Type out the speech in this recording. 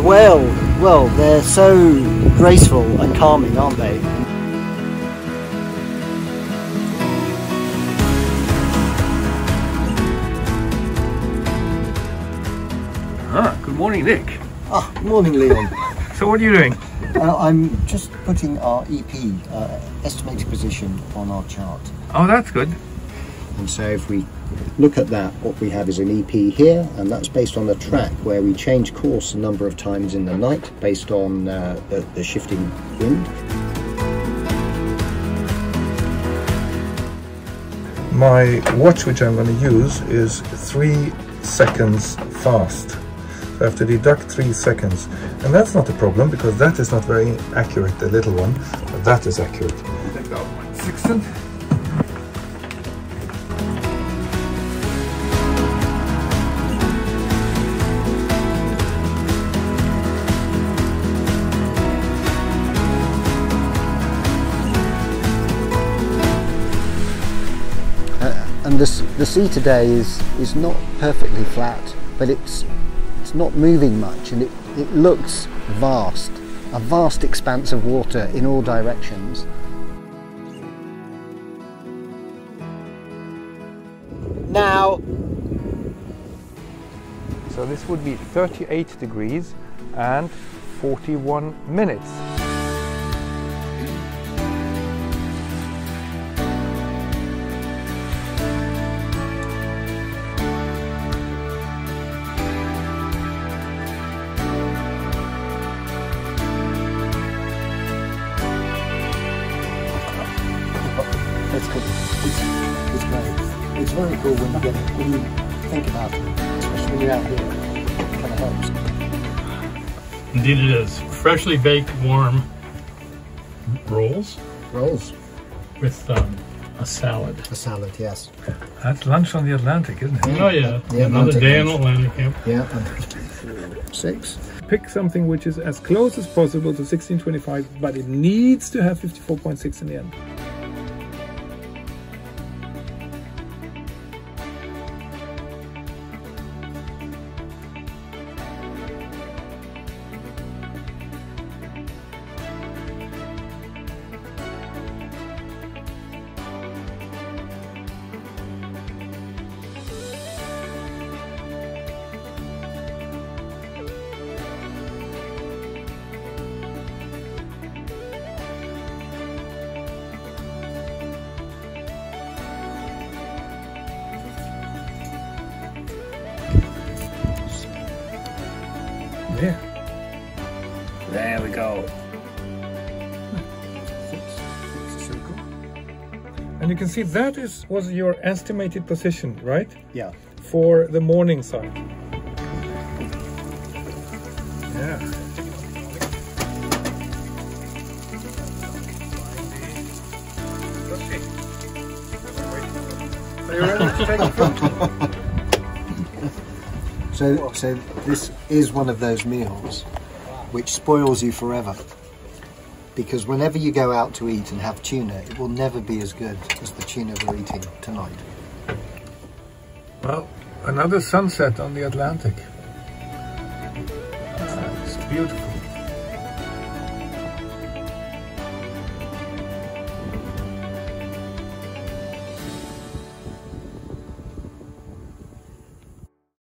The whale, well, they're so graceful and calming, aren't they? Ah, good morning, Nick. Ah, morning, Leon. So what are you doing? uh, I'm just putting our EP, uh, estimated position, on our chart. Oh, that's good. And so if we look at that, what we have is an EP here, and that's based on a track where we change course a number of times in the night based on uh, the, the shifting wind. My watch, which I'm going to use, is three seconds fast. So I have to deduct three seconds. And that's not a problem because that is not very accurate, the little one, but that is accurate. Take out my sextant. And this, the sea today is, is not perfectly flat, but it's, it's not moving much and it, it looks vast, a vast expanse of water in all directions. Now, So this would be 38 degrees and 41 minutes. It's good. It's, it's great. It's very cool when you get when you think about it, especially when you're out here. It kind of helps. Indeed it is. Freshly baked, warm rolls Rolls, with um, a salad. a salad, yes. That's lunch on the Atlantic, isn't it? Oh yeah, Yeah, another Atlantic day in lunch. Atlantic. Yep. Yeah, and six. Pick something which is as close as possible to 1625, but it needs to have 54.6 in the end. There. There we go. And you can see that is was your estimated position, right? Yeah. For the morning side. Yeah. So, so this is one of those meals which spoils you forever. Because whenever you go out to eat and have tuna, it will never be as good as the tuna we're eating tonight. Well, another sunset on the Atlantic. Ah, it's beautiful.